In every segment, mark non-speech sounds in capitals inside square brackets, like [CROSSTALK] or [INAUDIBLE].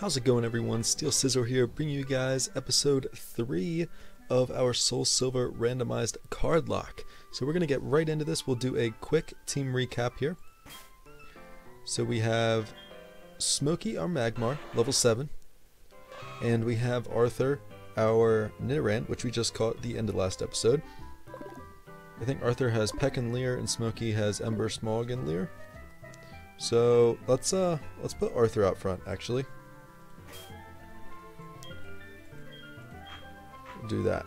How's it going everyone? SteelScizor here, bringing you guys episode 3 of our Soul Silver randomized Cardlocke. So we're going to get right into this. We'll do a quick team recap here. So we have Smokey, our Magmar, level 7. And we have Arthur, our Nidoran, which we just caught at the end of last episode. I think Arthur has Peck and Leer, and Smokey has Ember, Smog, and Leer. So let's uh let's put Arthur out front actually. Do that.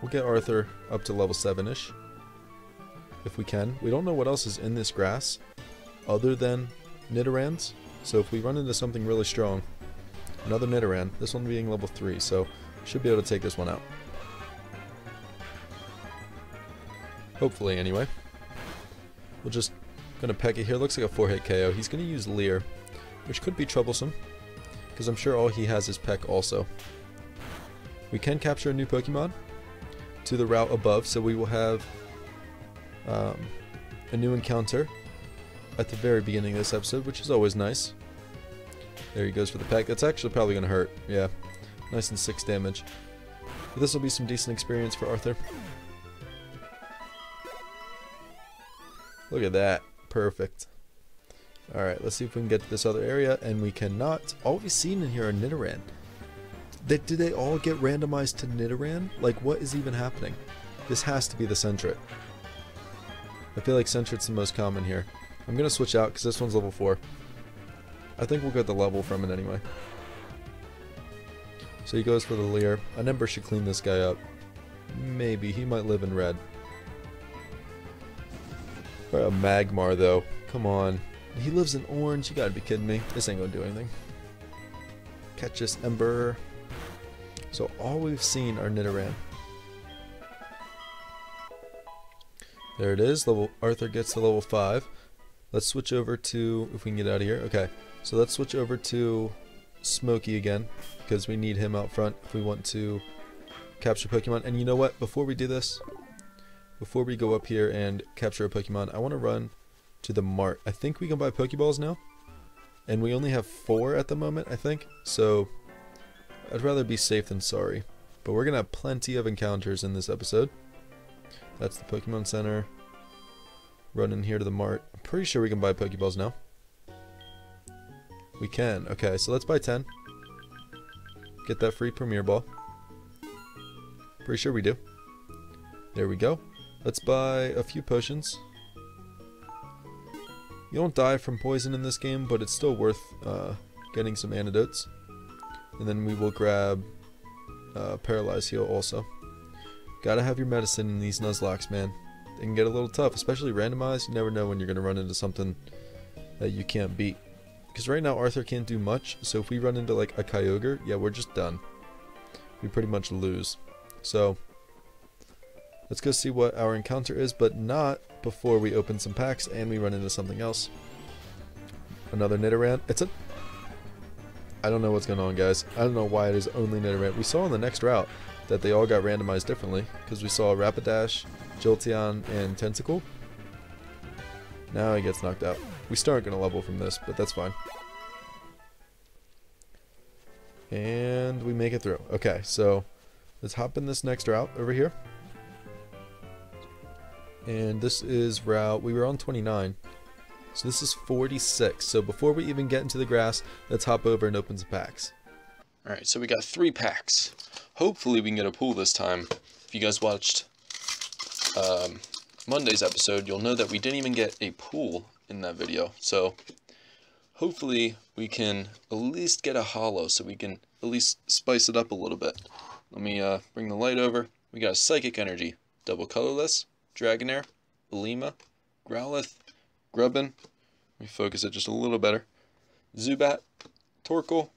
We'll get Arthur up to level 7-ish. If we can. We don't know what else is in this grass other than Nidorans. So if we run into something really strong, another Nidoran, this one being level 3, so should be able to take this one out. Hopefully, anyway. We'll just gonna peck it here. Looks like a 4-hit KO. He's gonna use Leer, which could be troublesome, because I'm sure all he has is Peck also. We can capture a new Pokemon to the route above, so we will have um, a new encounter at the very beginning of this episode, which is always nice. There he goes for the peck. That's actually probably going to hurt. Yeah, nice and 6 damage. But this will be some decent experience for Arthur. Look at that. Perfect. Alright, let's see if we can get to this other area, and we cannot. All we've seen in here are Nidoran. Did they all get randomized to Nidoran? Like what is even happening? This has to be the Sentret. I feel like Sentret's the most common here. I'm gonna switch out because this one's level 4. I think we'll get the level from it anyway. So he goes for the Leer. An Ember should clean this guy up. Maybe. He might live in red. Or a Magmar though. Come on. He lives in orange. You gotta be kidding me. This ain't gonna do anything. Catch this Ember. So all we've seen are Nidoran. There it is. Level Arthur gets to level 5. Let's switch over to, if we can get out of here. Okay, so let's switch over to Smokey again, because we need him out front if we want to capture Pokemon. And you know what? Before we do this, before we go up here and capture a Pokemon, I want to run to the mart. I think we can buy Pokeballs now. And we only have four at the moment, I think. So I'd rather be safe than sorry. But we're going to have plenty of encounters in this episode. That's the Pokemon Center. Run in here to the mart. I'm pretty sure we can buy Pokeballs now. We can. Okay, so let's buy 10. Get that free Premier Ball. Pretty sure we do. There we go. Let's buy a few potions. You don't die from poison in this game, but it's still worth uh, getting some antidotes. And then we will grab uh, Paralyze Heal also. Gotta have your medicine in these Nuzlockes, man. They can get a little tough, especially randomized. You never know when you're gonna run into something that you can't beat. Because right now Arthur can't do much, so if we run into like a Kyogre, yeah, we're just done. We pretty much lose. So, let's go see what our encounter is, but not before we open some packs and we run into something else. Another Nidoran. It's a I don't know what's going on, guys. I don't know why it is only Nidoran. We saw in the next route that they all got randomized differently because we saw Rapidash, Jolteon, and Tentacool. Now he gets knocked out. We still aren't going to level from this, but that's fine. And we make it through. Okay, so let's hop in this next route over here. And this is route, we were on 29. So this is 46. So before we even get into the grass, let's hop over and open some packs. Alright, so we got three packs. Hopefully we can get a pool this time. If you guys watched um, Monday's episode, you'll know that we didn't even get a pool in that video. So hopefully we can at least get a holo so we can at least spice it up a little bit. Let me uh, bring the light over. We got Psychic Energy, Double Colorless, Dragonair, Belima, Growlithe, Grubbin. Let me focus it just a little better. Zubat, Torkoal,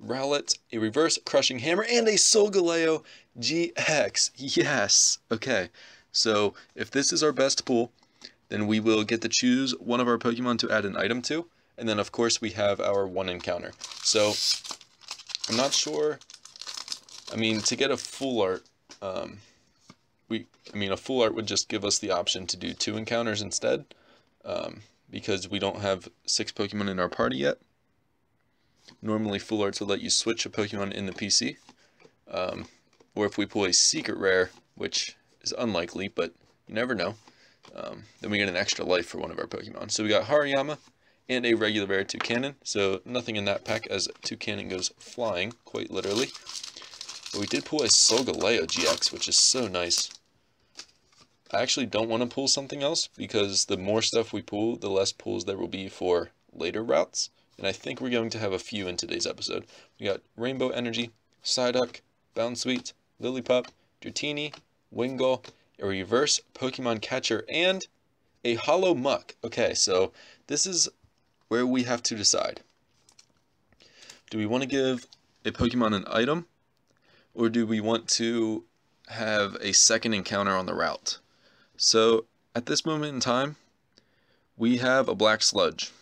Rowlet, a reverse crushing hammer, and a Solgaleo GX. Yes. Okay. So if this is our best pool, then we will get to choose one of our Pokemon to add an item to. And then of course we have our one encounter. So I'm not sure. I mean, to get a full art, um, we, I mean, a full art would just give us the option to do two encounters instead um, because we don't have six Pokemon in our party yet. Normally, Full Arts will let you switch a Pokemon in the PC. Um, or if we pull a secret rare, which is unlikely, but you never know, um, then we get an extra life for one of our Pokemon. So we got Hariyama and a regular rare Toucannon. So nothing in that pack as Toucannon goes flying, quite literally. But we did pull a Solgaleo GX, which is so nice. I actually don't want to pull something else because the more stuff we pull, the less pulls there will be for later routes. And I think we're going to have a few in today's episode. We got Rainbow Energy, Psyduck, Bounsweet, Lillipup, Dratini, Wingull, a reverse Pokemon catcher, and a Holo Muk. Okay, so this is where we have to decide. Do we want to give a Pokemon an item, or do we want to have a second encounter on the route? So at this moment in time, we have a Black Sludge,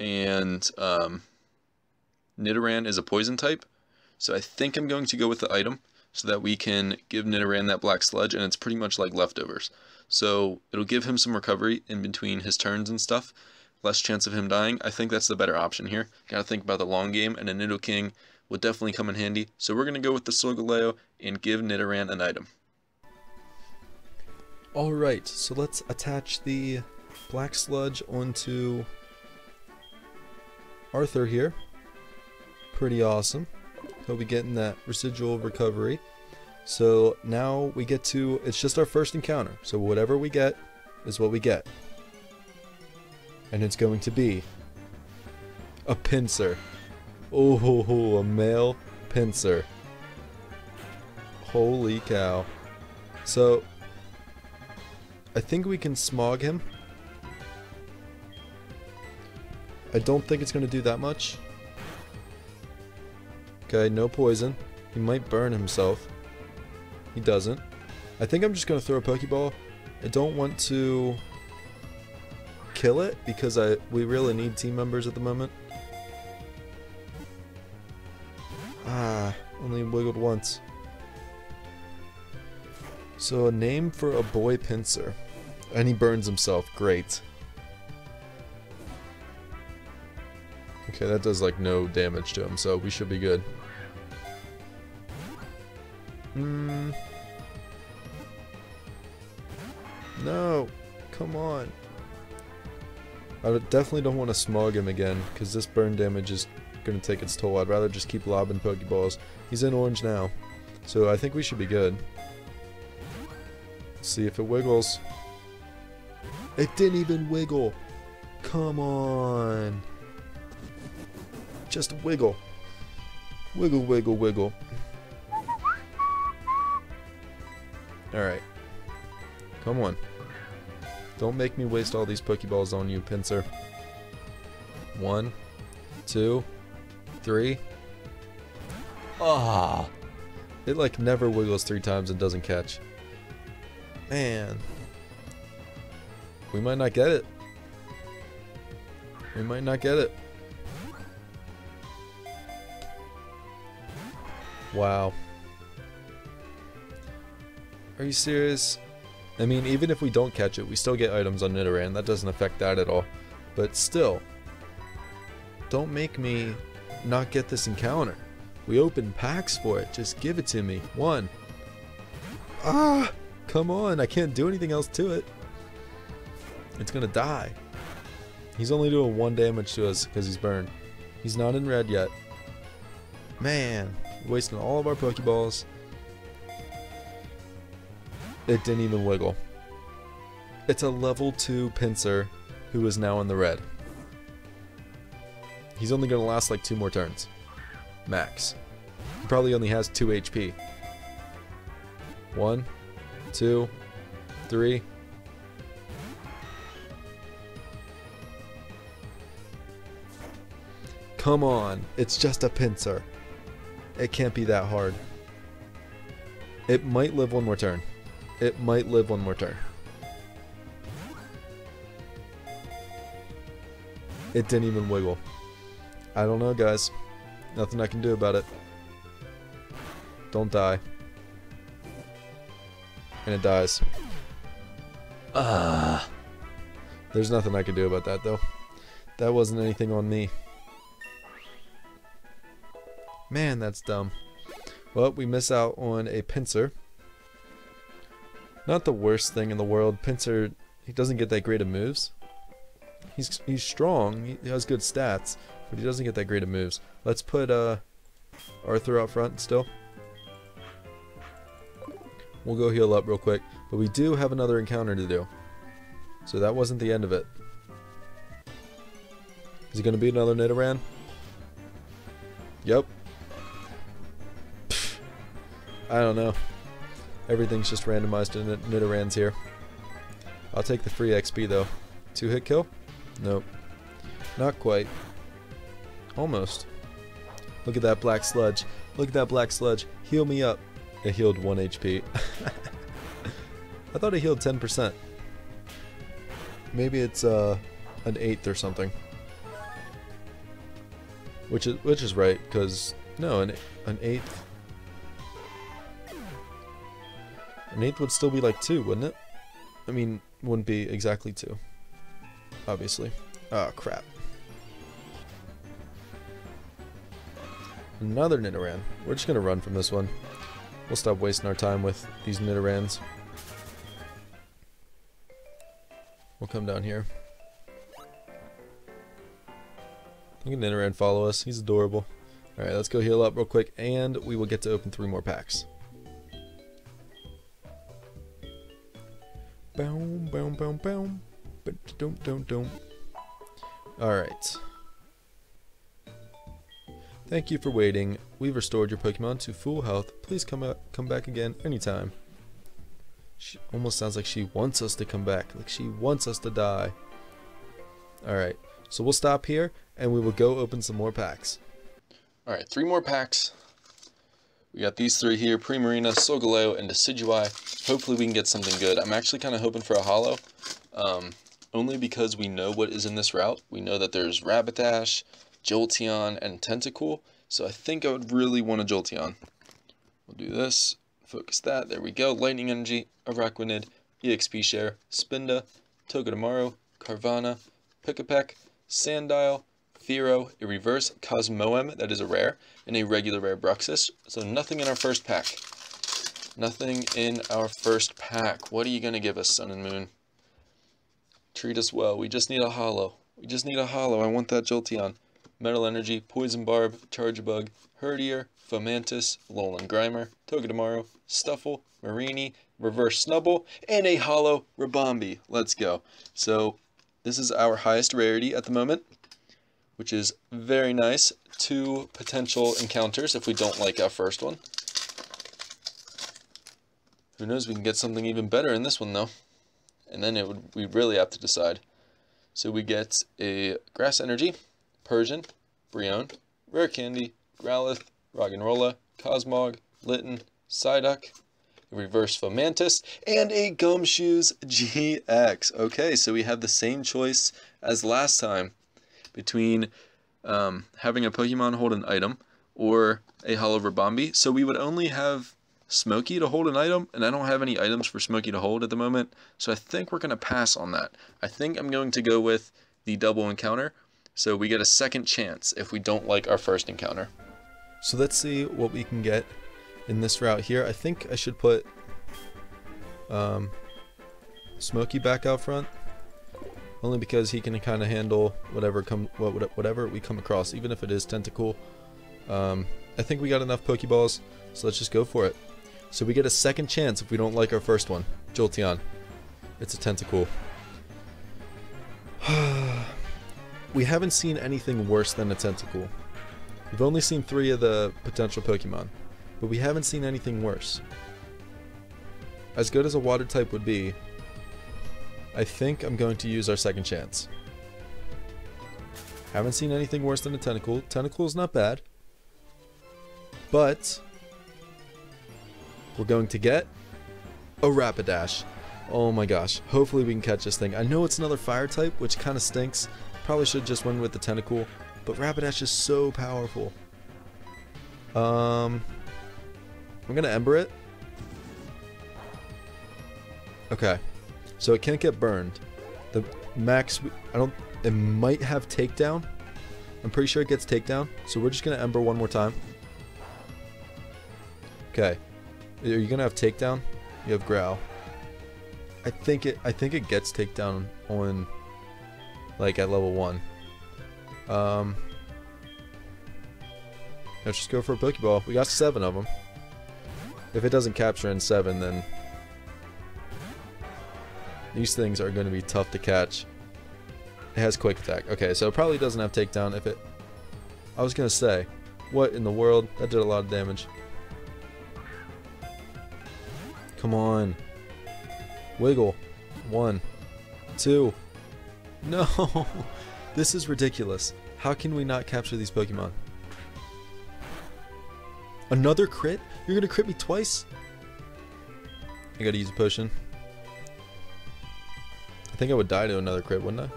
and um, Nidoran is a poison type, so I think I'm going to go with the item so that we can give Nidoran that black sludge, and it's pretty much like leftovers. So it'll give him some recovery in between his turns and stuff. Less chance of him dying. I think that's the better option here. Gotta think about the long game, and a Nidoking would definitely come in handy. So we're gonna go with the Solgaleo and give Nidoran an item. Alright, so let's attach the black sludge onto Arthur here. Pretty awesome. He'll be getting that residual recovery. So now we get to, it's just our first encounter. So whatever we get is what we get. And it's going to be a Pinsir. Oh, a male Pinsir. Holy cow. So, I think we can smog him. I don't think it's going to do that much. Okay, no poison. He might burn himself. He doesn't. I think I'm just going to throw a Pokeball. I don't want to kill it because I we really need team members at the moment. Ah, only wiggled once. So a name for a boy Pinsir. And he burns himself. Great. Okay, that does like no damage to him, so we should be good. Hmm. No! Come on! I definitely don't want to smog him again, because this burn damage is going to take its toll. I'd rather just keep lobbing Pokeballs. He's in orange now, so I think we should be good. Let's see if it wiggles. It didn't even wiggle! Come on! Just wiggle. Wiggle, wiggle, wiggle. Alright. Come on. Don't make me waste all these Pokeballs on you, Pinsir. One, two, three. Ah! It like never wiggles three times and doesn't catch. Man. We might not get it. We might not get it. Wow. Are you serious? I mean, even if we don't catch it, we still get items on Nidoran. That doesn't affect that at all. But still, don't make me not get this encounter. We open packs for it. Just give it to me. One. Ah! Come on, I can't do anything else to it. It's gonna die. He's only doing one damage to us because he's burned. He's not in red yet. Man, wasting all of our Pokeballs. It didn't even wiggle. It's a level 2 Pinsir who is now in the red. He's only going to last like two more turns. Max. He probably only has 2 HP. One, two, three. Come on, it's just a Pinsir. It can't be that hard. It might live one more turn. It might live one more turn. It didn't even wiggle. I don't know, guys. Nothing I can do about it. Don't die. And it dies. Ah. There's nothing I can do about that, though. That wasn't anything on me. Man, that's dumb. Well, we miss out on a Pinsir. Not the worst thing in the world. Pinsir, he doesn't get that great of moves. He's he's strong. He has good stats, but he doesn't get that great of moves. Let's put uh, Arthur out front still. We'll go heal up real quick, but we do have another encounter to do. So that wasn't the end of it. Is it going to be another Nidoran? Yep. I don't know. Everything's just randomized to Nidorans here. I'll take the free XP though. Two hit kill? Nope. Not quite. Almost. Look at that black sludge. Look at that black sludge. Heal me up. It healed 1 HP. [LAUGHS] I thought it healed 10%. Maybe it's uh, an eighth or something. Which is which is right, because no, an an eighth An eighth would still be like two, wouldn't it? I mean, wouldn't be exactly two. Obviously. Oh, crap. Another Nidoran. We're just gonna run from this one. We'll stop wasting our time with these Nidorans. We'll come down here. Look at Nidoran follow us. He's adorable. Alright, let's go heal up real quick, and we will get to open three more packs. Boom, boom, boom, boom. But don't, don't, don't. Alright. Thank you for waiting. We've restored your Pokemon to full health. Please come out, come back again anytime. She almost sounds like she wants us to come back. Like she wants us to die. Alright. So we'll stop here and we will go open some more packs. Alright, three more packs. We got these three here, Primarina, Solgaleo, and Decidueye. Hopefully we can get something good. I'm actually kind of hoping for a holo, um, only because we know what is in this route. We know that there's Rapidash, Jolteon, and Tentacool, so I think I would really want a Jolteon. We'll do this, focus that, there we go. Lightning Energy, Araquanid, EXP Share, Spinda, Togedemaru, Carvanha, Pikipek, Sandile, Fearow, a reverse Cosmoem, that is a rare, and a regular rare Bruxish. So nothing in our first pack. Nothing in our first pack. What are you going to give us, Sun and Moon? Treat us well. We just need a holo. We just need a holo. I want that Jolteon. Metal Energy, Poison Barb, Charjabug, Herdier, Fomantis, Alolan Grimer, Togedemaru, Stufful, Mareanie, Reverse Snubbull, and a Holo Ribombee. Let's go. So this is our highest rarity at the moment which is very nice. Two potential encounters if we don't like our first one. Who knows, we can get something even better in this one though. And then it would we really have to decide. So we get a Grass Energy, Persian, Brionne, Rare Candy, Growlithe, Roggenrola, Cosmog, Litten, Psyduck, Reverse Fomantis, and a Gumshoos GX. Okay, so we have the same choice as last time between um, having a Pokemon hold an item or a Holo Ribombee. So we would only have Smoky to hold an item, and I don't have any items for Smoky to hold at the moment, so I think we're going to pass on that. I think I'm going to go with the double encounter, so we get a second chance if we don't like our first encounter. So let's see what we can get in this route here. I think I should put um, Smoky back out front only because he can kind of handle whatever come whatever we come across, even if it is Tentacool. Um, I think we got enough Pokeballs, so let's just go for it. So we get a second chance if we don't like our first one. Jolteon. It's a Tentacool. [SIGHS] we haven't seen anything worse than a Tentacool. We've only seen three of the potential Pokemon, but we haven't seen anything worse. As good as a water type would be, I think I'm going to use our second chance. Haven't seen anything worse than a Tentacool. Tentacool is not bad. But we're going to get a Rapidash. Oh my gosh. Hopefully we can catch this thing. I know it's another fire type, which kind of stinks. Probably should just went with the Tentacool. But Rapidash is so powerful. Um, I'm going to Ember it. Okay. So it can't get burned. The max, I don't, it might have takedown. I'm pretty sure it gets takedown. So we're just going to Ember one more time. Okay. Are you gonna have takedown? You have growl. I think it I think it gets takedown on like at level one. Um Let's just go for a Pokeball. We got seven of them. If it doesn't capture in seven, then these things are going to be tough to catch. It has quick attack. Okay, so it probably doesn't have takedown if it... I was going to say, what in the world? That did a lot of damage. Come on. Wiggle. One. Two. [LAUGHS] No! this is ridiculous. How can we not capture these Pokemon? Another crit? You're gonna crit me twice? I gotta use a potion. I think I would die to another crit, wouldn't I?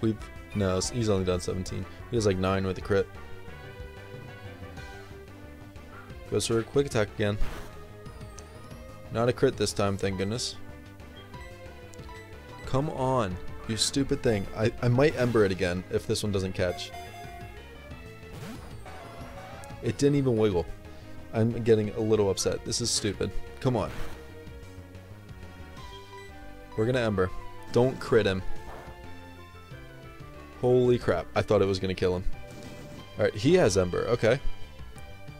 We've... No, he's only done 17. He has like 9 with the crit. Goes for a quick attack again. Not a crit this time, thank goodness. Come on, you stupid thing. I, I might Ember it again if this one doesn't catch. It didn't even wiggle. I'm getting a little upset. This is stupid. Come on. We're gonna Ember. Don't crit him. Holy crap. I thought it was gonna kill him. Alright, he has Ember. Okay.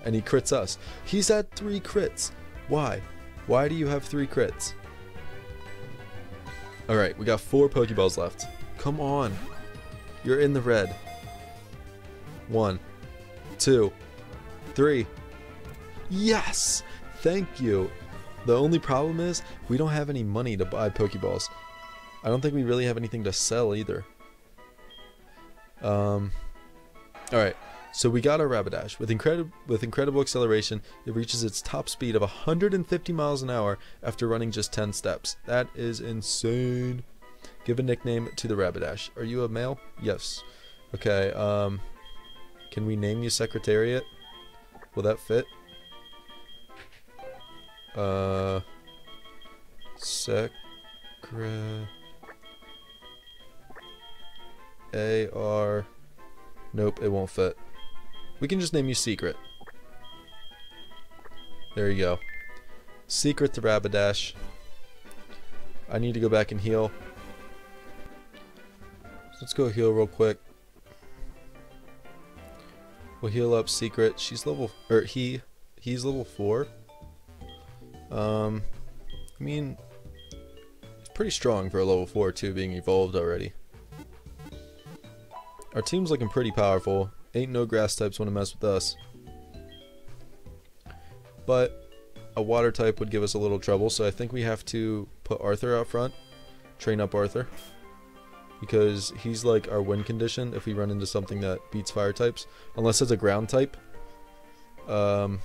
And he crits us. He's had three crits. Why? Why do you have three crits? Alright, we got four Pokeballs left. Come on. You're in the red. One, two, three. Yes! Thank you. The only problem is we don't have any money to buy Pokeballs. I don't think we really have anything to sell either. Um, Alright, so we got our Rapidash. With, incredible with incredible acceleration, it reaches its top speed of 150 miles an hour after running just 10 steps. That is insane. Give a nickname to the Rapidash. Are you a male? Yes. Okay, um, can we name you Secretariat? Will that fit? Uh, secret A R. Nope, it won't fit. We can just name you Secret. There you go. Secret to Rapidash. I need to go back and heal. Let's go heal real quick. We'll heal up Secret. She's level, or he, he's level four. Um, I mean, it's pretty strong for a level 4 too, being evolved already. Our team's looking pretty powerful. Ain't no grass types want to mess with us. But a water type would give us a little trouble, so I think we have to put Arthur out front. Train up Arthur. Because he's like our win condition if we run into something that beats fire types. Unless it's a ground type. Um,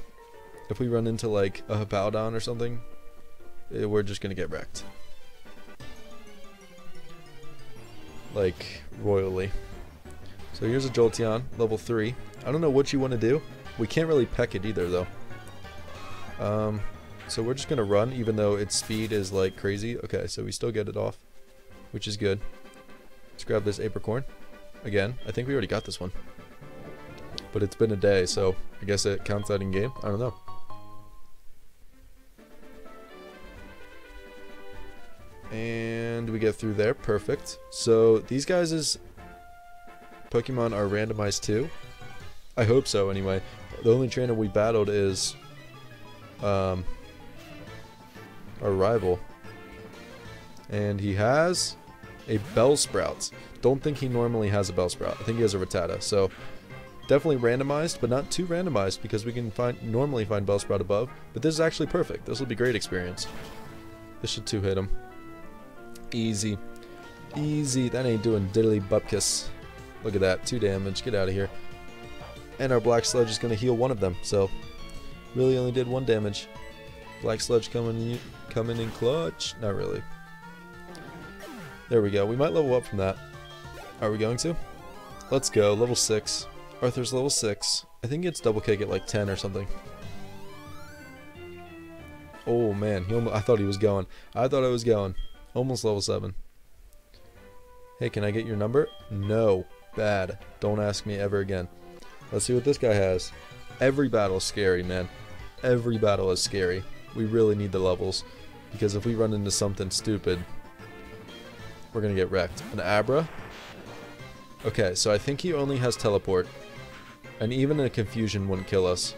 if we run into like a Hippowdon or something, eh, we're just gonna get wrecked. Like, royally. So here's a Jolteon, level 3. I don't know what you want to do. We can't really peck it either, though. Um, so we're just gonna run, even though its speed is like crazy. Okay, so we still get it off, which is good. Let's grab this apricorn. Again, I think we already got this one. But it's been a day, so I guess it counts that in game. I don't know. And we get through there. Perfect. So these guys' Pokemon are randomized too. I hope so anyway. The only trainer we battled is um, our rival. And he has a Bellsprout. Don't think he normally has a Bellsprout. I think he has a Rattata. So definitely randomized, but not too randomized because we can find normally find Bellsprout above. But this is actually perfect. This will be great experience. This should two hit him. Easy. Easy. That ain't doing diddly bupkis. Look at that. Two damage. Get out of here. And our Black Sludge is going to heal one of them. So, really only did one damage. Black Sludge coming in, coming in clutch. Not really. There we go. We might level up from that. Are we going to? Let's go. Level 6. Arthur's level 6. I think it's double kick at like 10 or something. Oh man, he almost, I thought he was going. I thought I was going. Almost level 7. Hey, can I get your number? No. Bad. Don't ask me ever again. Let's see what this guy has. Every battle's scary, man. every battle is scary. We really need the levels. Because if we run into something stupid, we're going to get wrecked. An Abra. Okay, so I think he only has teleport. And even a confusion wouldn't kill us.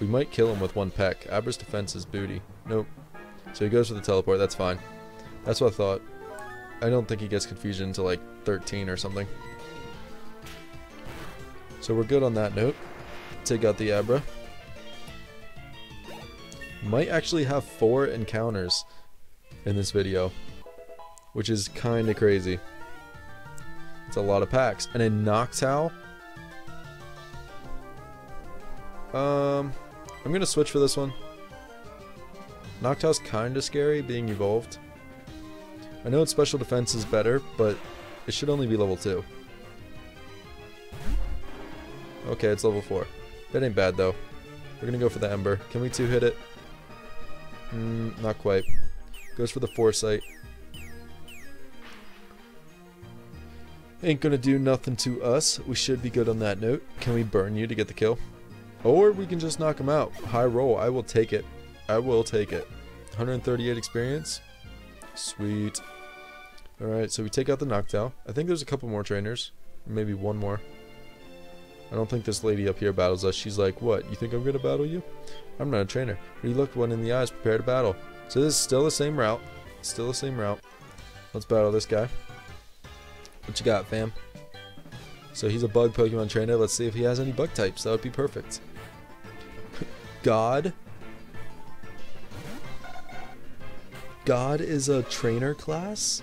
We might kill him with one peck. Abra's defense is booty. Nope. So he goes for the teleport, that's fine. That's what I thought. I don't think he gets confusion until like 13 or something. So we're good on that note. Take out the Abra. Might actually have four encounters in this video. Which is kinda crazy. It's a lot of packs. And a Noctowl. Um, I'm gonna switch for this one. Noctowl's kinda scary being evolved. I know its special defense is better, but it should only be level 2. Okay, it's level 4. That ain't bad though. We're gonna go for the Ember. Can we two hit it? Mm, not quite. Goes for the Foresight. Ain't gonna do nothing to us. We should be good on that note. Can we burn you to get the kill? Or we can just knock him out. High roll. I will take it. I will take it. 138 experience. Sweet. Alright, so we take out the Noctowl. I think there's a couple more trainers. Maybe one more. I don't think this lady up here battles us. She's like, what, you think I'm going to battle you? I'm not a trainer. But he looked one in the eyes, prepare to battle. So this is still the same route. Still the same route. Let's battle this guy. What you got, fam? So he's a bug Pokemon trainer. Let's see if he has any bug types. That would be perfect. [LAUGHS] God. God is a trainer class?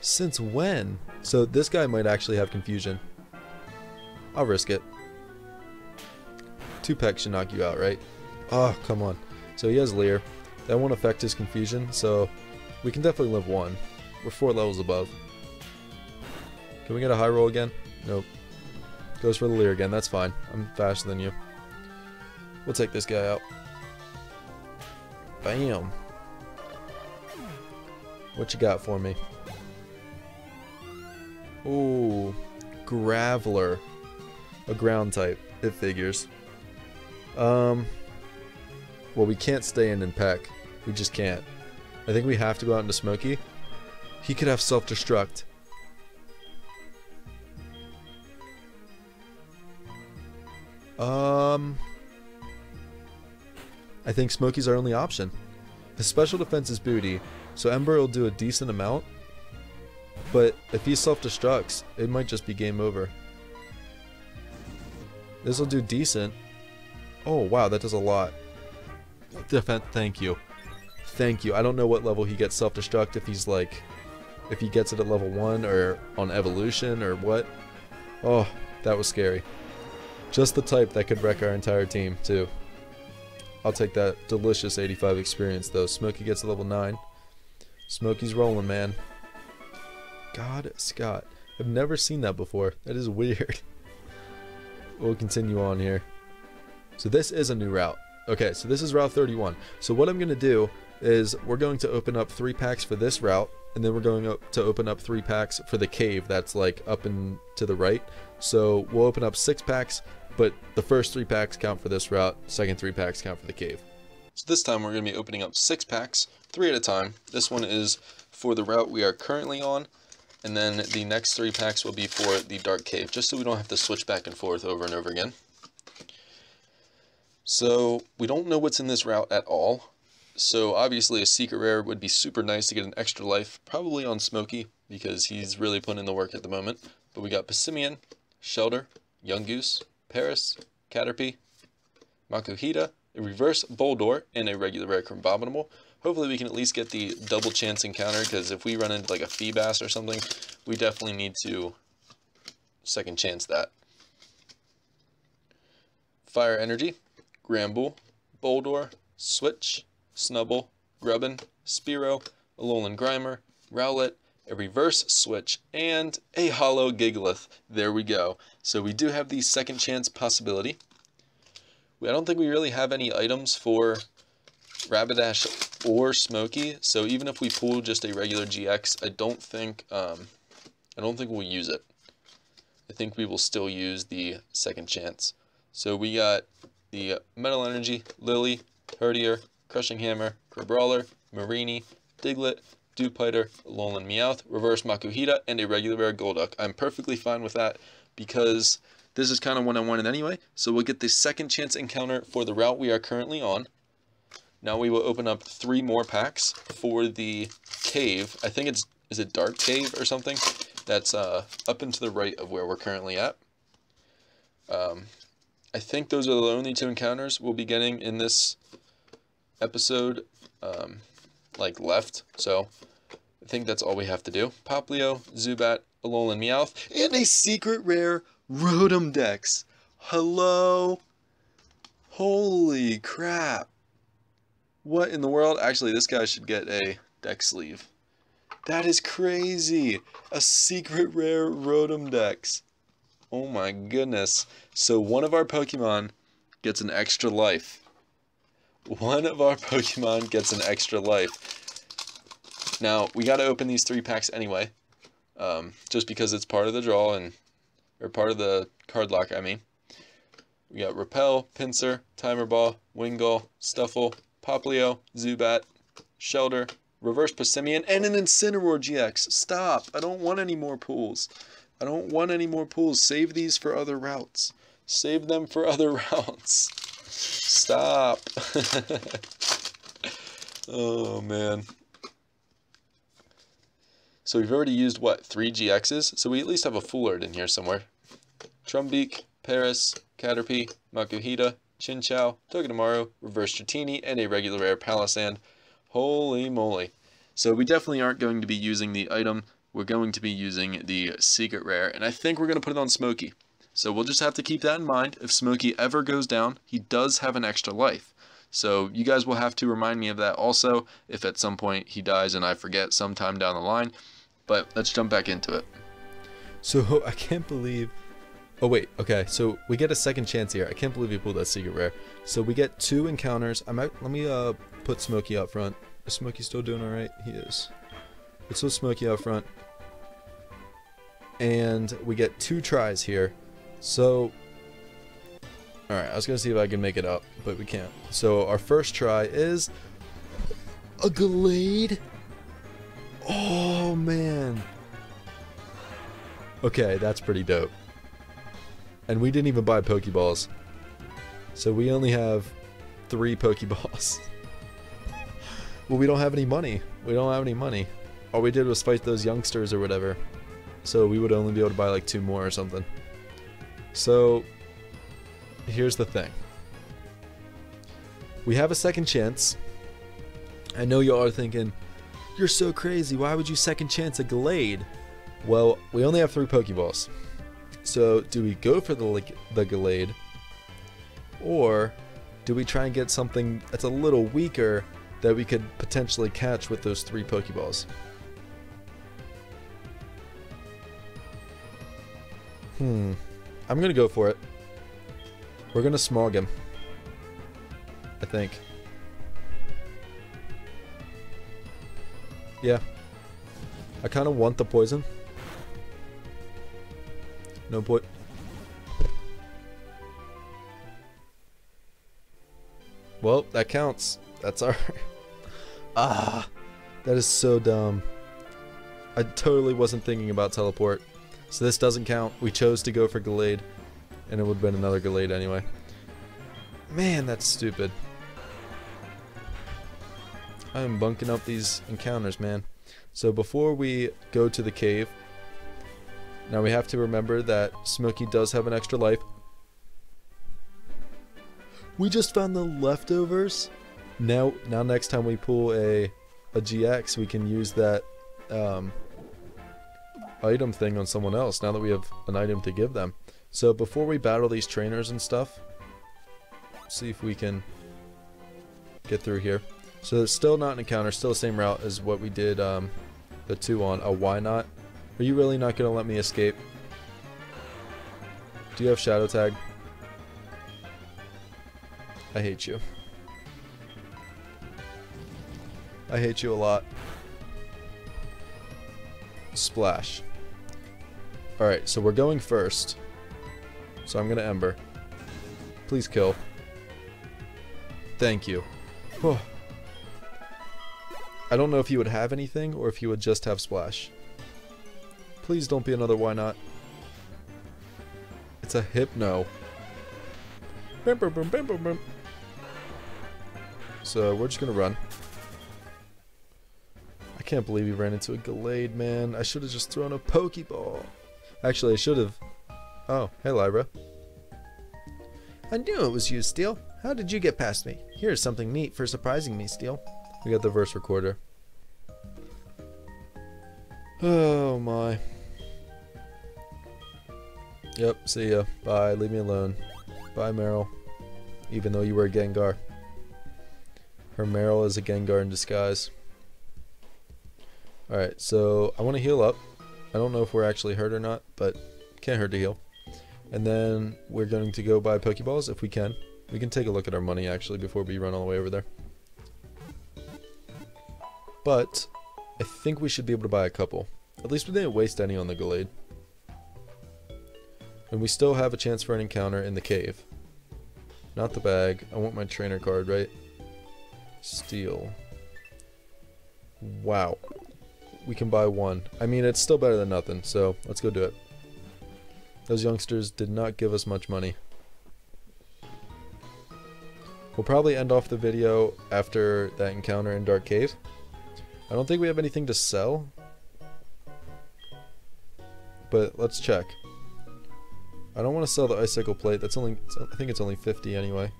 Since when? So this guy might actually have confusion. I'll risk it. Two pecks should knock you out, right? Oh, come on. So he has Leer. That won't affect his confusion, so we can definitely live one. We're four levels above. Can we get a high roll again? Nope. Goes for the Leer again, that's fine. I'm faster than you. We'll take this guy out. Bam. What you got for me? Ooh, Graveler. A ground type, it figures. Um, well, we can't stay in and peck. We just can't. I think we have to go out into Smoky. He could have self-destruct. Um, I think Smoky's our only option. His special defense is booty, so Ember will do a decent amount. But if he self-destructs, it might just be game over. This will do decent. Oh, wow, that does a lot. Defense, thank you. Thank you. I don't know what level he gets self-destruct, if he's like... If he gets it at level 1, or on evolution, or what. Oh, that was scary. Just the type that could wreck our entire team, too. I'll take that delicious 85 experience, though. Smokey gets a level 9. Smokey's rolling, man. God, Scott. I've never seen that before. That is weird. [LAUGHS] we'll continue on here. So this is a new route. Okay, so this is Route 31. So what I'm going to do is we're going to open up three packs for this route, and then we're going to open up three packs for the cave that's like up and to the right. So we'll open up six packs, but the first three packs count for this route, second three packs count for the cave. So this time we're going to be opening up six packs, three at a time. This one is for the route we are currently on, and then the next three packs will be for the Dark Cave, just so we don't have to switch back and forth over and over again. So we don't know what's in this route at all. So obviously a secret rare would be super nice to get an extra life, probably on Smokey, because he's really putting in the work at the moment. But we got Passimian, Shellder, Goose, Paras, Caterpie, Makuhita, a reverse Boldore, and a regular rare Crabominable. Hopefully we can at least get the double chance encounter, because if we run into like a Feebas or something, we definitely need to second chance that. Fire Energy, Gramble, Boldore, Switch, Snubbull, Grubbin, Spearow, Alolan Grimer, Rowlet, a reverse switch, and a holo Gigalith. There we go. So we do have the second chance possibility. I don't think we really have any items for Rapidash or Smoky, so even if we pull just a regular GX, I don't think um, I don't think we'll use it. I think we will still use the second chance. So we got the Metal Energy, Lily, Herdier, Crushing Hammer, Crabrawler, Mareanie, Diglett, Dewpider, Alolan Meowth, Reverse Makuhita, and a regular rare Golduck. I'm perfectly fine with that because this is kind of what I wanted anyway. So we'll get the second chance encounter for the route we are currently on. Now we will open up three more packs for the cave. I think it's, is it Dark Cave or something? That's uh, up and to the right of where we're currently at. Um, I think those are the only two encounters we'll be getting in this episode, um, like left. So I think that's all we have to do. Popplio, Zubat, Alolan Meowth, and a secret rare Rotom Dex. Hello? Holy crap. What in the world? Actually, this guy should get a deck sleeve. That is crazy. A secret rare Rotom Dex. Oh my goodness. So one of our Pokemon gets an extra life. One of our [LAUGHS] Pokemon gets an extra life. Now, we got to open these three packs anyway. Um, just because it's part of the draw and or part of the Cardlocke, I mean. We got Repel, Pinsir, Timer Ball, Wingull, Stufful, Popplio, Zubat, Shellder, Reverse Passimian, and an Incineroar GX. Stop! I don't want any more pools. I don't want any more pools. Save these for other routes. Save them for [LAUGHS] other routes. Stop. [LAUGHS] oh, man. So we've already used, what, three GXs? So we at least have a Full Art in here somewhere. Trumbeak, Paras, Caterpie, Makuhita, Chinchou, Togedemaru, Reverse Dratini, and a regular rare Palossand. Holy moly. So we definitely aren't going to be using the item. We're going to be using the secret rare, and I think we're going to put it on Smokey. So we'll just have to keep that in mind. If Smokey ever goes down, he does have an extra life. So you guys will have to remind me of that also if at some point he dies and I forget sometime down the line. But let's jump back into it. So [LAUGHS] I can't believe Oh wait, okay, so we get a second chance here. I can't believe we pulled that secret rare. So we get two encounters. I might let me uh put Smokey up front. Is Smokey still doing alright? He is. Let's put Smokey up front. And we get two tries here. So Alright, I was gonna see if I can make it up, but we can't. So our first try is a Gallade. Oh man. Okay, that's pretty dope. And we didn't even buy Pokeballs. So we only have three Pokeballs. [LAUGHS] well, we don't have any money. We don't have any money. All we did was fight those youngsters or whatever. So we would only be able to buy like two more or something. So, here's the thing. We have a second chance. I know y'all are thinking, you're so crazy, why would you second chance a Gallade? Well, we only have three Pokeballs. So do we go for the, the Gallade? Or do we try and get something that's a little weaker that we could potentially catch with those three Pokeballs? Hmm. I'm gonna go for it. We're gonna smog him. I think. Yeah. I kind of want the poison. No boy. Well, that counts. That's our... [LAUGHS] ah, that is so dumb. I totally wasn't thinking about teleport. So this doesn't count. We chose to go for Gallade. And it would have been another Gallade anyway. Man, that's stupid. I am bunking up these encounters, man. So before we go to the cave, now we have to remember that Smokey does have an extra life. We just found the leftovers. Now, now next time we pull a a GX, we can use that um, item thing on someone else. Now that we have an item to give them. So before we battle these trainers and stuff, see if we can get through here. So it's still not an encounter, still the same route as what we did um, the two on. A why not? Are you really not going to let me escape? Do you have Shadow Tag? I hate you. I hate you a lot. Splash. Alright, so we're going first. So I'm going to Ember. Please kill. Thank you. [SIGHS] I don't know if he would have anything or if he would just have splash. Please don't be another Wynaut. It's a hypno. So we're just gonna run. I can't believe he ran into a Gallade, man. I should have just thrown a Pokeball. Actually, I should have. Oh, hey Lyra. I knew it was you, Steel. How did you get past me? Here's something neat for surprising me, Steel. We got the verse recorder. Oh my. Yep, see ya. Bye, leave me alone. Bye, Marill. Even though you were a Gengar. Her Marill is a Gengar in disguise. Alright, so I want to heal up. I don't know if we're actually hurt or not, but can't hurt to heal. And then we're going to go buy Pokeballs if we can. We can take a look at our money actually before we run all the way over there. But I think we should be able to buy a couple. At least we didn't waste any on the Gallade. And we still have a chance for an encounter in the cave. Not the bag. I want my trainer card, right? Steel. Wow. We can buy one. I mean, it's still better than nothing, so let's go do it. Those youngsters did not give us much money. We'll probably end off the video after that encounter in Dark Cave. I don't think we have anything to sell. But let's check. I don't want to sell the icicle plate. That's only, I think it's only 50 anyway.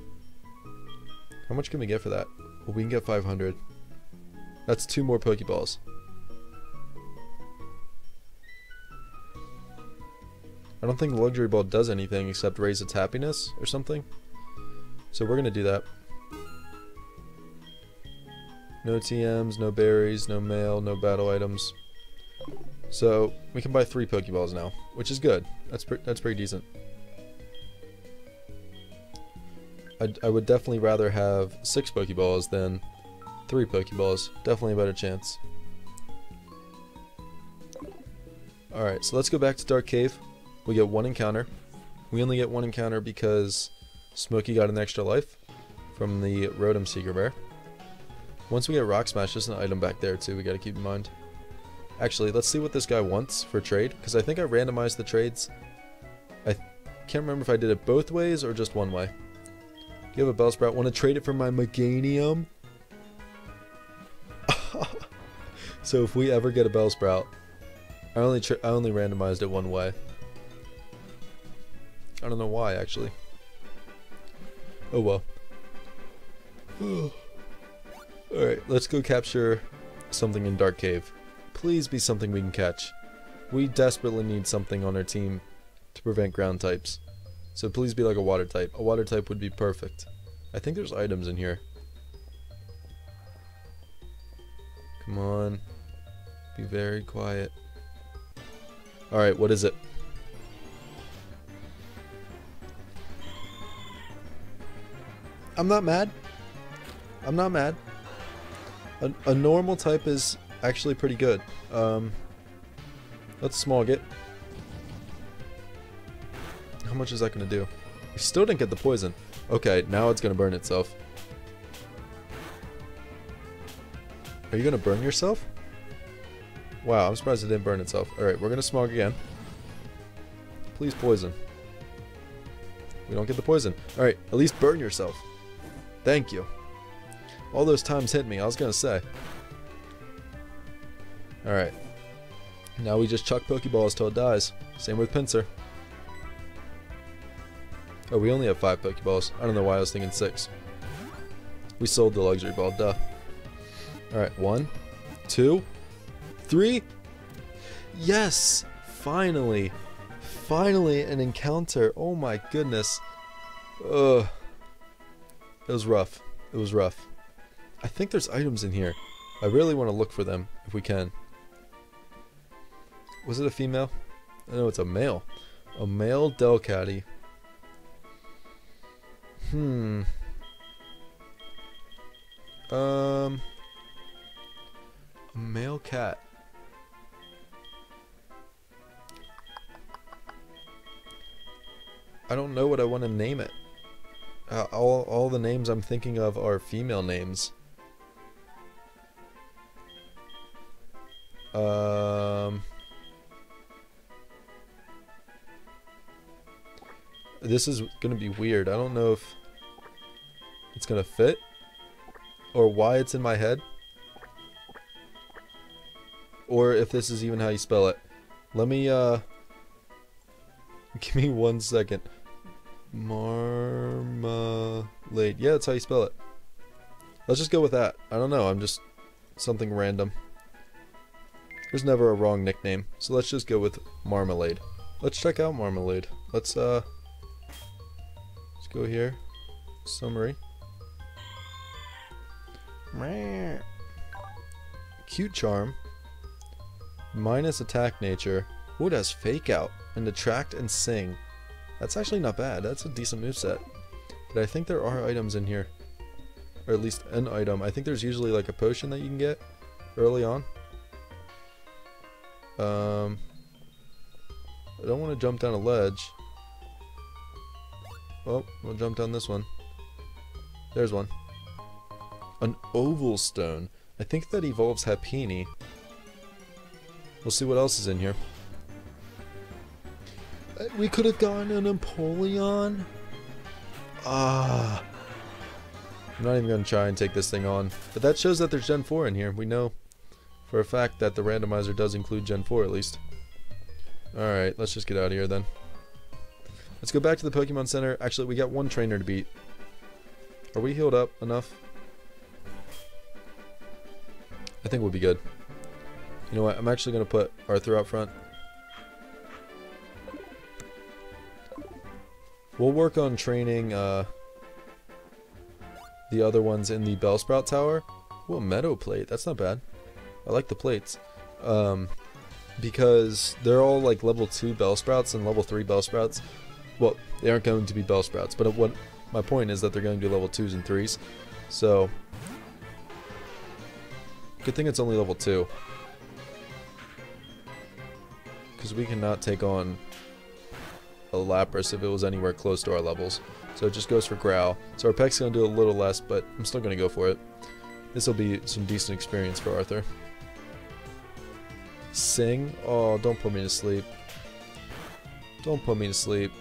How much can we get for that? Well, we can get 500. That's two more Pokeballs. I don't think Luxury Ball does anything except raise its happiness or something. So we're going to do that. No TMs, no berries, no mail, no battle items. So we can buy three Pokeballs now, which is good. That's pre that's pretty decent. I'd, I would definitely rather have six Pokeballs than three Pokeballs. Definitely a better chance. Alright, so let's go back to Dark Cave. We get one encounter. We only get one encounter because Smokey got an extra life from the Rotom secret rare. Once we get Rock Smash, there's an item back there too we gotta keep in mind. Actually, let's see what this guy wants for trade, because I think I randomized the trades. I can't remember if I did it both ways or just one way. You have a Bellsprout. Want to trade it for my Meganium? [LAUGHS] so if we ever get a Bellsprout, I only I only randomized it one way. I don't know why actually. Oh well. [SIGHS] Alright, let's go capture something in Dark Cave. Please be something we can catch. We desperately need something on our team to prevent ground types. So please be like a water type. A water type would be perfect. I think there's items in here. Come on. Be very quiet. Alright, what is it? I'm not mad. I'm not mad. A, a normal type is actually pretty good. Um, let's smog it. How much is that going to do? We still didn't get the poison. Okay, now it's going to burn itself. Are you going to burn yourself? Wow, I'm surprised it didn't burn itself. Alright, we're going to smog again. Please poison. We don't get the poison. Alright, at least burn yourself. Thank you. All those times hit me, I was going to say. Alright. Now we just chuck Pokeballs till it dies. Same with Pinsir. Oh, we only have five Pokeballs. I don't know why I was thinking six. We sold the luxury ball, duh. Alright, one, two, three. Yes! Finally! Finally an encounter. Oh my goodness. Ugh. It was rough. It was rough. I think there's items in here. I really want to look for them if we can. Was it a female? No, it's a male. A male Delcatty. Hmm. Um. A male cat. I don't know what I want to name it. Uh, all, all the names I'm thinking of are female names. Um... This is gonna be weird. I don't know if it's gonna fit or why it's in my head or if this is even how you spell it. Let me uh [LAUGHS] give me one second. Marmalade. Yeah, that's how you spell it. Let's just go with that. I don't know. I'm just something random. There's never a wrong nickname. So let's just go with Marmalade. Let's check out Marmalade. Let's uh go here. Summary. Cute charm. Minus attack nature. It has fake out and attract and sing. That's actually not bad. That's a decent moveset. But I think there are items in here. Or at least an item. I think there's usually like a potion that you can get early on. Um, I don't want to jump down a ledge. Oh, we'll jump down this one. There's one. An oval stone. I think that evolves Happiny. We'll see what else is in here. Uh, we could have gotten an Empoleon. Ah. I'm not even going to try and take this thing on. But that shows that there's Gen 4 in here. We know for a fact that the randomizer does include Gen 4 at least. Alright, let's just get out of here then. Let's go back to the Pokemon Center. Actually, we got one trainer to beat. Are we healed up enough? I think we'll be good. You know what? I'm actually going to put Arthur out front. We'll work on training uh, the other ones in the Bellsprout Tower. A Meadow Plate. That's not bad. I like the plates. Um, because they're all like level 2 Bellsprouts and level 3 Bellsprouts. Well, they aren't going to be bell sprouts, but what my point is that they're going to be level 2s and 3s. So, good thing it's only level 2. Because we cannot take on a Lapras if it was anywhere close to our levels. So it just goes for Growl. So our Peck's going to do a little less, but I'm still going to go for it. This will be some decent experience for Arthur. Sing? Oh, don't put me to sleep. Don't put me to sleep.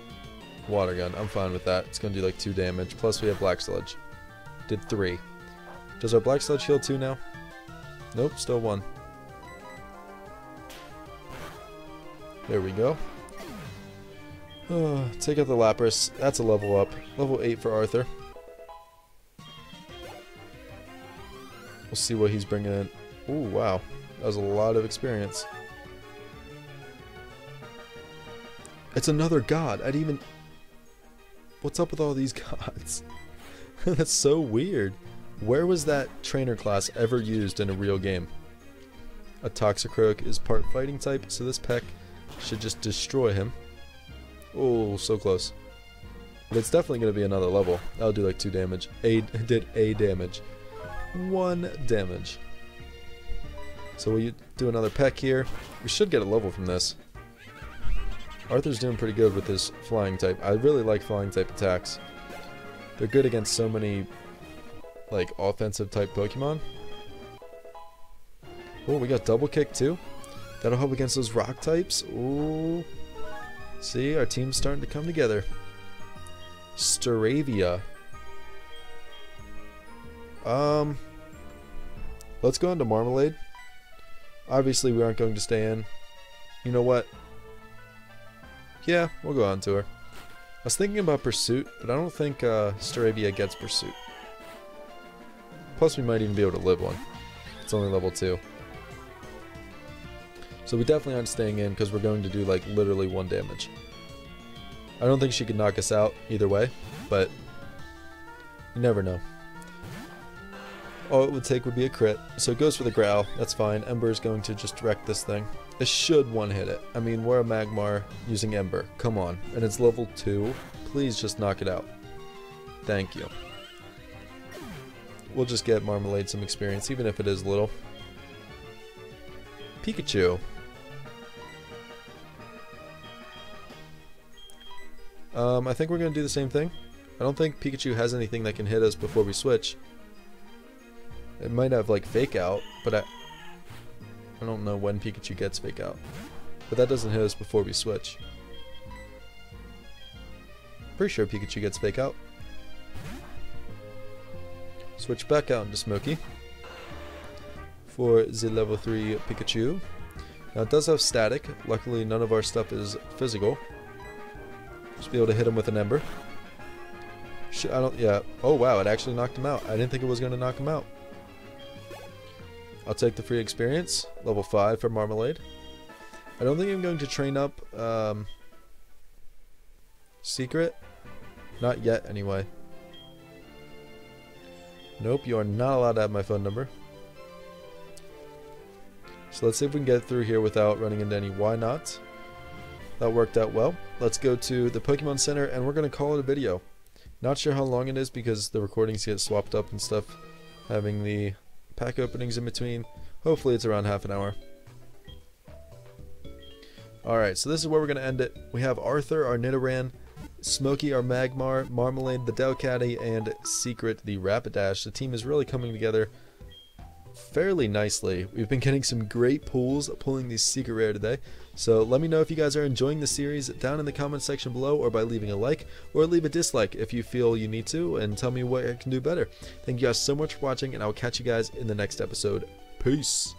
Water gun. I'm fine with that. It's going to do like 2 damage. Plus we have Black Sludge. Did 3. Does our Black Sludge heal 2 now? Nope, still 1. There we go. [SIGHS] Take out the Lapras. That's a level up. Level 8 for Arthur. We'll see what he's bringing in. Ooh, wow. That was a lot of experience. It's another god. I'd even... What's up with all these [LAUGHS] gods? [LAUGHS] That's so weird. Where was that trainer class ever used in a real game? A Toxicroak is part fighting type, so this Peck should just destroy him. Oh, so close. But it's definitely going to be another level. That'll do like 2 damage. A [LAUGHS] did A damage. 1 damage. So we do another peck here. We should get a level from this. Arthur's doing pretty good with his flying type. I really like flying type attacks. They're good against so many like offensive type Pokemon. Oh, we got double kick too. That'll help against those rock types. Ooh. See, our team's starting to come together. Staravia. Um, let's go into Marmalade. Obviously, we aren't going to stay in. You know what? Yeah, we'll go on to her. I was thinking about Pursuit, but I don't think uh, Staravia gets Pursuit. Plus, we might even be able to live one. It's only level 2. So we definitely aren't staying in because we're going to do like literally one damage. I don't think she could knock us out either way, but you never know. All it would take would be a crit, so it goes for the Growl, that's fine. Ember is going to just wreck this thing. It should one-hit it. I mean, we're a Magmar using Ember, come on. And it's level 2, please just knock it out. Thank you. We'll just get Marmalade some experience, even if it is little. Pikachu. Um, I think we're going to do the same thing. I don't think Pikachu has anything that can hit us before we switch. It might have like fake out, but I I don't know when Pikachu gets fake out. But that doesn't hit us before we switch. Pretty sure Pikachu gets fake out. Switch back out into Smoky for the level 3 Pikachu. Now it does have static. Luckily none of our stuff is physical. Just be able to hit him with an Ember. I don't, yeah. Oh wow, it actually knocked him out. I didn't think it was going to knock him out. I'll take the free experience. Level 5 for Marmalade. I don't think I'm going to train up um, Secret. Not yet, anyway. Nope, you are not allowed to have my phone number. So let's see if we can get through here without running into any Wynaut. That worked out well. Let's go to the Pokemon Center and we're going to call it a video. Not sure how long it is because the recordings get swapped up and stuff. Having the pack openings in between. Hopefully it's around half an hour. Alright, so this is where we're going to end it. We have Arthur, our Nidoran, Smoky, our Magmar, Marmalade, the Delcatty, and Secret, the Rapidash. The team is really coming together fairly nicely. We've been getting some great pulls pulling these secret rare today. So let me know if you guys are enjoying the series down in the comment section below or by leaving a like or leave a dislike if you feel you need to and tell me what I can do better. Thank you guys so much for watching and I will catch you guys in the next episode. Peace.